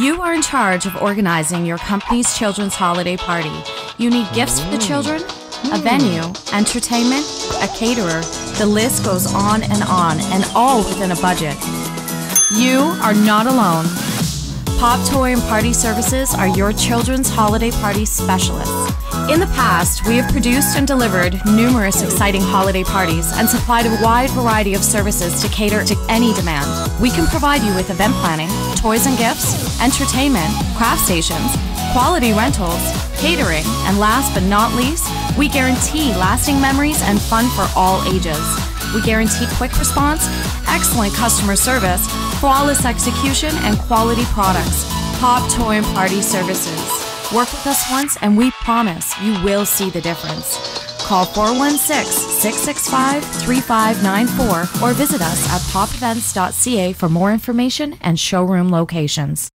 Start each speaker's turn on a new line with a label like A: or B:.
A: You are in charge of organizing your company's children's holiday party. You need gifts for the children, a hmm. venue, entertainment, a caterer. The list goes on and on, and all within a budget. You are not alone. Pop Toy and Party Services are your children's holiday party specialists. In the past, we have produced and delivered numerous exciting holiday parties and supplied a wide variety of services to cater to any demand. We can provide you with event planning, toys and gifts, entertainment, craft stations, quality rentals, catering, and last but not least, we guarantee lasting memories and fun for all ages. We guarantee quick response, excellent customer service, flawless execution, and quality products. Pop Toy and Party Services. Work with us once, and we promise you will see the difference. Call 416 665 3594 or visit us at popevents.ca for more information and showroom locations.